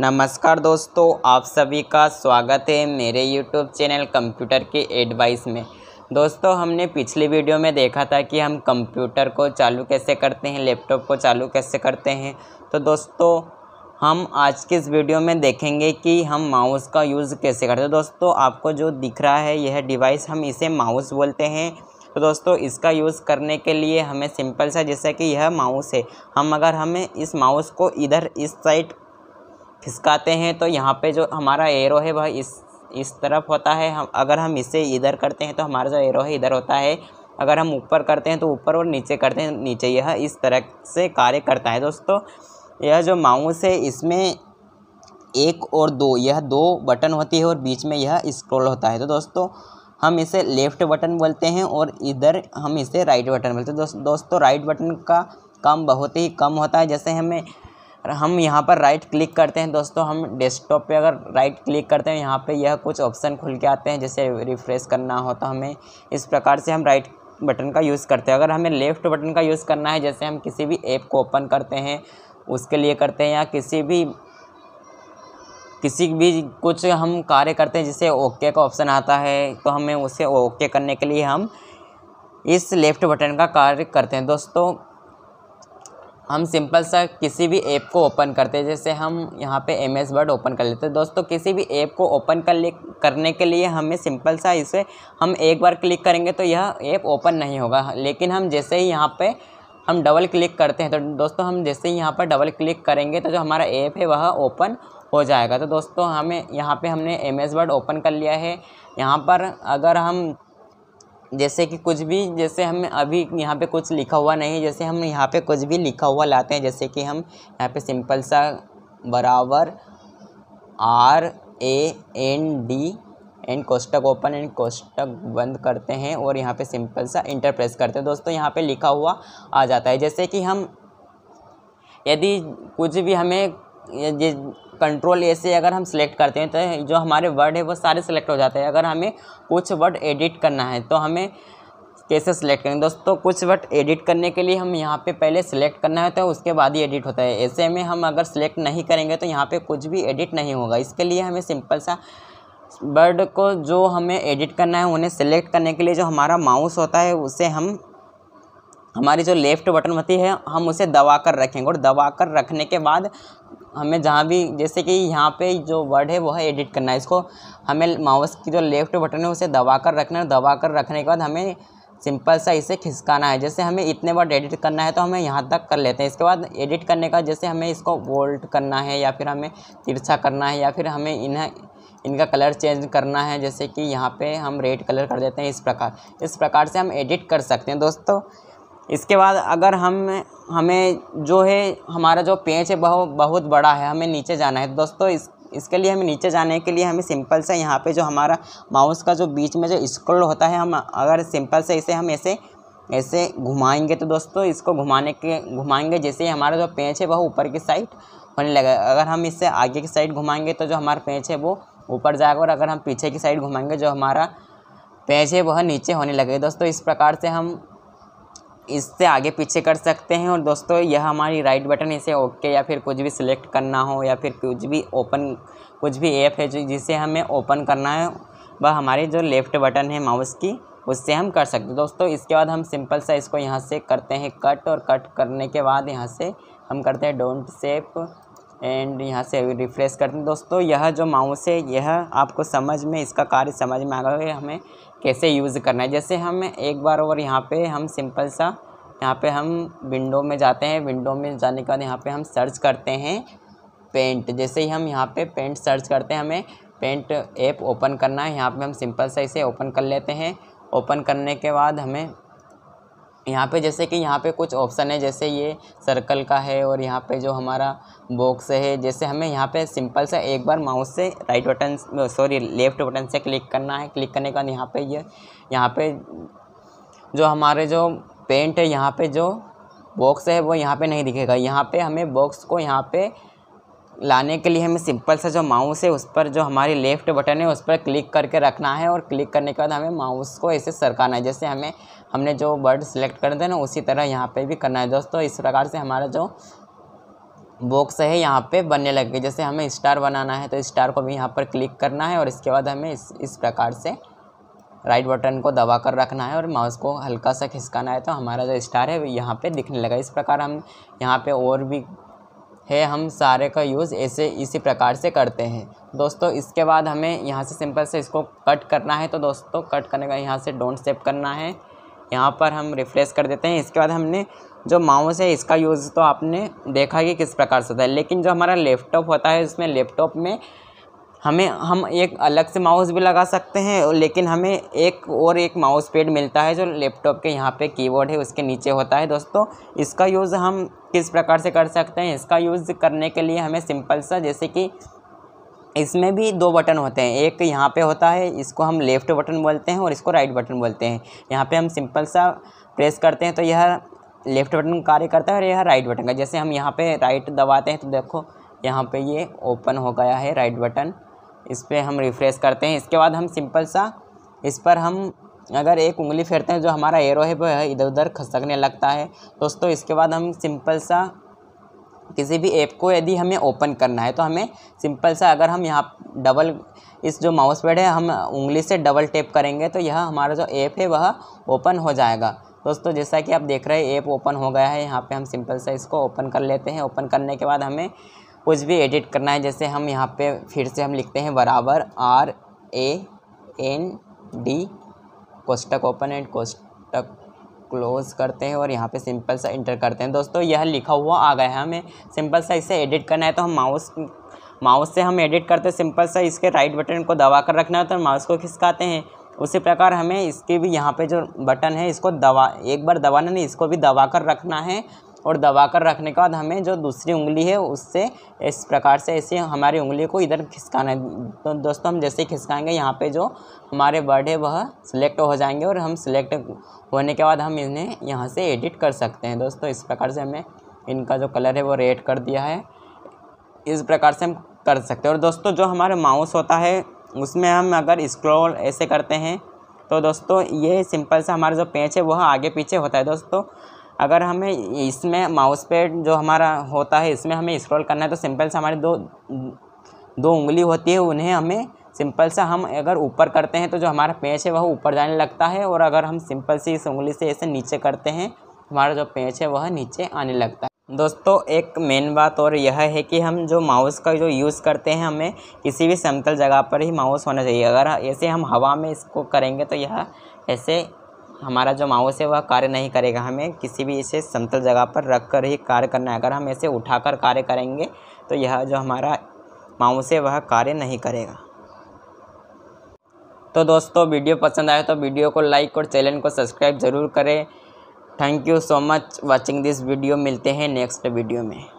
नमस्कार दोस्तों, आप सभी का स्वागत है मेरे यूट्यूब चैनल कंप्यूटर के एडवाइस में। दोस्तों, हमने पिछली वीडियो में देखा था कि हम कंप्यूटर को चालू कैसे करते हैं, लैपटॉप को चालू कैसे करते हैं। तो दोस्तों, हम आज के इस वीडियो में देखेंगे कि हम माउस का यूज़ कैसे करते हैं। दोस्तों, आपको जो दिख रहा है, यह डिवाइस हम इसे माउस बोलते हैं। तो दोस्तों, इसका यूज़ करने के लिए हमें सिंपल सा, जैसे कि यह माउस है, हम अगर हमें इस माउस को इधर इस साइड खिसकाते हैं तो यहाँ पे जो हमारा एरो है वह इस इस तरफ़ होता है। हम अगर हम इसे इधर करते हैं तो हमारा जो एरो है इधर होता है। अगर हम ऊपर करते हैं तो ऊपर और नीचे करते हैं नीचे यह इस तरह से कार्य करता है। दोस्तों यह जो माउस है इसमें एक और दो यह दो बटन होती है और बीच में यह स्क्रॉल होता है। तो दोस्तों हम इसे लेफ़्ट बटन बोलते हैं और इधर हम इसे राइट बटन बोलते हैं। दोस्त, राइट बटन का काम बहुत ही कम होता है। जैसे हमें हम यहाँ पर राइट क्लिक करते हैं दोस्तों, हम डेस्कटॉप पे अगर राइट क्लिक करते हैं, यहाँ पे यह कुछ ऑप्शन खुल के आते हैं, जैसे रिफ़्रेश करना हो तो हमें इस प्रकार से हम राइट बटन का यूज़ करते हैं। अगर हमें लेफ़्ट बटन का यूज़ करना है, जैसे हम किसी भी ऐप को ओपन करते हैं, उसके लिए करते हैं या किसी भी किसी भी कुछ हम कार्य करते हैं, जिससे ओके का ऑप्शन आता है तो हमें उसे ओके करने के लिए हम इस लेफ़्ट बटन का कार्य करते हैं। दोस्तों हम सिंपल सा किसी भी ऐप को ओपन करते हैं, जैसे हम यहाँ पे एम एस वर्ड ओपन कर लेते हैं। दोस्तों, किसी भी ऐप को ओपन कर ले, करने के लिए हमें सिंपल सा इसे हम एक बार क्लिक करेंगे तो यह ऐप ओपन नहीं होगा। लेकिन हम जैसे ही यहाँ पे हम डबल क्लिक करते हैं तो दोस्तों, हम जैसे ही यहाँ पर डबल क्लिक करेंगे तो जो हमारा ऐप है, वह ओपन हो जाएगा। तो दोस्तों, हमें यहाँ पे हमने एम एस वर्ड ओपन कर लिया है। यहाँ पर अगर हम जैसे कि कुछ भी, जैसे हम अभी यहाँ पे कुछ लिखा हुआ नहीं, जैसे हम यहाँ पे कुछ भी लिखा हुआ लाते हैं, जैसे कि हम यहाँ पे सिंपल सा बराबर R A N D and कोष्टक open and कोष्टक बंद करते हैं और यहाँ पे सिंपल सा इंटर प्रेस करते हैं। दोस्तों, यहाँ पे लिखा हुआ आ जाता है। जैसे कि हम यदि कुछ भी हमें ये कंट्रोल ए से अगर हम सिलेक्ट करते हैं तो जो हमारे वर्ड है, वो सारे सिलेक्ट हो जाते हैं। अगर हमें कुछ वर्ड एडिट करना है तो हमें कैसे सिलेक्ट करेंगे दोस्तों, कुछ वर्ड एडिट करने के लिए हम यहाँ पे पहले सिलेक्ट करना होता है उसके बाद ही एडिट होता है। ऐसे में हम अगर सिलेक्ट नहीं करेंगे तो यहाँ पे कुछ भी एडिट नहीं होगा। इसके लिए हमें सिंपल सा वर्ड को जो हमें एडिट करना है, उन्हें सेलेक्ट करने के लिए जो हमारा माउस होता है, उसे हम, हमारी जो लेफ़्ट बटन होती है, हम उसे दबा कर रखेंगे। और दबा कर रखने के बाद हमें जहाँ भी, जैसे कि यहाँ पे जो वर्ड है, वो है एडिट करना है। इसको हमें माउस की जो लेफ़्ट बटन है, उसे दबा कर रखना है। दबा कर रखने के बाद हमें सिंपल सा इसे खिसकाना है। जैसे हमें इतने वर्ड एडिट करना है तो हमें यहाँ तक कर लेते हैं। इसके बाद एडिट करने का, जैसे हमें इसको वोल्ट करना है, या फिर हमें तिरछा करना है, या फिर हमें इन्हें, इनका कलर चेंज करना है, जैसे कि यहाँ पे हम रेड कलर कर देते हैं इस प्रकार। इस प्रकार से हम एडिट कर सकते हैं। दोस्तों इसके बाद अगर हम, हमें जो है, हमारा जो पेज है बहुत बहुत बड़ा है, हमें नीचे जाना है। दोस्तों, इस, इसके लिए हमें नीचे जाने के लिए हमें सिंपल से यहाँ पे जो हमारा माउस का जो बीच में जो स्क्रॉल होता है, हम अगर सिंपल से इसे, हम ऐसे ऐसे घुमाएँगे तो दोस्तों, इसको घुमाने के, घुमाएँगे जैसे ही हमारा जो पेज है, वह ऊपर की साइड होने लगेगा अगर हम इससे आगे की साइड घुमाएँगे तो जो हमारा पेज है, वो ऊपर जाएगा और अगर हम पीछे की साइड घुमाएँगे, जो हमारा पेज है, वह नीचे होने लगेगा दोस्तों, इस प्रकार से हम इससे आगे पीछे कर सकते हैं। और दोस्तों, यह हमारी राइट बटन इसे ओके या फिर कुछ भी सिलेक्ट करना हो या फिर कुछ भी ओपन कुछ भी ऐप है जिसे हमें ओपन करना है, वह हमारी जो लेफ़्ट बटन है माउस की, उससे हम कर सकते हैं। दोस्तों, इसके बाद हम सिंपल सा इसको यहाँ से करते हैं कट और कट करने के बाद यहाँ से हम करते हैं डोंट सेप एंड यहाँ से रिफ्रेश करते हैं। दोस्तों, यह जो माउस है, यह आपको समझ में, इसका कार्य समझ में आ गया हमें कैसे यूज़ करना है। जैसे हम एक बार और यहाँ पे हम सिंपल सा, यहाँ पे हम विंडो में जाते हैं। विंडो में जाने के बाद यहाँ पे हम सर्च करते हैं पेंट। जैसे ही हम यहाँ पे पेंट सर्च करते हैं, हमें पेंट ऐप ओपन करना है। यहाँ पे हम सिंपल सा इसे ओपन कर लेते हैं। ओपन करने के बाद हमें यहाँ पे जैसे कि यहाँ पे कुछ ऑप्शन है जैसे ये सर्कल का है और यहाँ पे जो हमारा बॉक्स है जैसे हमें यहाँ पे सिंपल सा एक बार माउस से right button sorry left button से क्लिक करना है क्लिक करने के बाद यहाँ पे ये यहाँ पे जो हमारे जो पेंट है यहाँ पे जो बॉक्स है वो यहाँ पे नहीं दिखेगा यहाँ पे हमें बॉक्स को यहाँ पे लाने के लिए हमें सिंपल सा जो माउस है, उस पर जो हमारी लेफ़्ट बटन है, उस पर क्लिक करके रखना है और क्लिक करने के बाद हमें माउस को ऐसे सरकाना है, जैसे हमें, हमने जो वर्ड सेलेक्ट कर थे ना, उसी तरह यहाँ पे भी करना है। दोस्तों, इस प्रकार से हमारा जो बॉक्स है, यहाँ पे बनने लग गए जैसे हमें स्टार बनाना है तो स्टार को भी यहाँ पर क्लिक करना है और इसके बाद हमें इस इस प्रकार से राइट बटन को दबा कर रखना है और माउस को हल्का सा खिसकाना है तो हमारा जो स्टार है यहाँ पे दिखने लगा। इस प्रकार हम यहाँ पे और भी है, हम सारे का यूज़ ऐसे, इसी प्रकार से करते हैं। दोस्तों, इसके बाद हमें यहाँ से सिंपल से इसको कट करना है। तो दोस्तों कट करने का यहाँ से डोंट सेप करना है। यहाँ पर हम रिफ्रेश कर देते हैं। इसके बाद हमने जो माउस है, इसका यूज़ तो आपने देखा कि किस प्रकार से होता है। लेकिन जो हमारा लैपटॉप होता है, उसमें लैपटॉप में हमें, हम एक अलग से माउस भी लगा सकते हैं लेकिन हमें एक और एक माउस पैड मिलता है जो लैपटॉप के यहाँ पे कीबोर्ड है, उसके नीचे होता है। दोस्तों, इसका यूज़ हम किस प्रकार से कर सकते हैं? इसका यूज़ करने के लिए हमें सिंपल सा, जैसे कि इसमें भी दो बटन होते हैं। एक यहाँ पे होता है, इसको हम लेफ़्ट बटन बोलते हैं और इसको राइट बटन बोलते हैं। यहाँ पे हम सिंपल सा प्रेस करते हैं तो यह लेफ़्ट बटन कार्य करता है और यह राइट बटन का। जैसे हम यहाँ पे राइट दबाते हैं तो देखो, यहाँ पे ये ओपन हो गया है राइट बटन इस पर हम रिफ़्रेश करते हैं। इसके बाद हम सिंपल सा, इस पर हम अगर एक उंगली फेरते हैं जो हमारा एरो है, वो इधर उधर खसकने लगता है। दोस्तों, इसके बाद हम सिंपल सा किसी भी ऐप को यदि हमें ओपन करना है तो हमें सिंपल सा अगर हम यहाँ डबल इस जो माउस पैड है, हम उंगली से डबल टैप करेंगे तो यह हमारा जो ऐप है, वह ओपन हो जाएगा। दोस्तों, जैसा कि आप देख रहे हैं ऐप ओपन हो गया है। यहाँ पे हम सिंपल सा इसको ओपन कर लेते हैं। ओपन करने के बाद हमें कुछ भी एडिट करना है, जैसे हम यहाँ पे फिर से हम लिखते हैं बराबर आर ए एन डी कोष्टक ओपन एंड कोष्टक क्लोज करते हैं और यहाँ पे सिंपल सा इंटर करते हैं। दोस्तों, यह लिखा हुआ आ गया है हमें। सिंपल सा इसे एडिट करना है तो हम माउस माउस से हम एडिट करते हैं। सिंपल सा इसके राइट बटन को दबा कर रखना है तो माउस को खिसकाते हैं। उसी प्रकार हमें इसके भी यहाँ पे जो बटन है, इसको दबा, एक बार दबाना नहीं, इसको भी दबा कर रखना है। और दबा कर रखने के बाद हमें जो दूसरी उंगली है, उससे इस प्रकार से ऐसे हमारी उंगली को इधर खिसकाना है। तो दोस्तों, हम जैसे खिसकाएँगे, यहाँ पे जो हमारे वर्ड है, वह सिलेक्ट हो जाएँगे और हम सिलेक्ट होने के बाद हम इन्हें यहाँ से एडिट कर सकते हैं। दोस्तों, इस प्रकार से हमें इनका जो कलर है, वो रेड कर दिया है। इस प्रकार से हम कर सकते हैं। और दोस्तों, जो हमारे माउस होता है, उसमें हम अगर स्क्रॉल ऐसे करते हैं तो दोस्तों, ये सिंपल सा हमारा जो पेच है, वह आगे पीछे होता है। दोस्तों अगर हमें इसमें माउस पैड जो हमारा होता है, इसमें हमें स्क्रॉल करना है तो सिंपल से हमारी दो दो उंगली होती है, उन्हें हमें सिंपल सा हम अगर ऊपर करते हैं तो जो हमारा पेच है, वह ऊपर जाने लगता है, और अगर हम सिंपल सी इस उंगली से ऐसे नीचे करते हैं, हमारा जो पेच है, वह नीचे आने लगता है। दोस्तों, एक मेन बात और यह है कि हम जो माउस का जो यूज़ करते हैं, हमें किसी भी समतल जगह पर ही माउस होना चाहिए। अगर ऐसे हम हवा में इसको करेंगे तो यह ऐसे हमारा जो माउस है, वह कार्य नहीं करेगा। हमें किसी भी इसे समतल जगह पर रख कर ही कार्य करना है। अगर हम इसे उठाकर कार्य करेंगे तो यह जो हमारा माउस है, वह कार्य नहीं करेगा। तो दोस्तों, वीडियो पसंद आए तो वीडियो को लाइक और चैनल को सब्सक्राइब ज़रूर करें। Thank you so much watching this video मिलते हैं नेक्स्ट वीडियो में।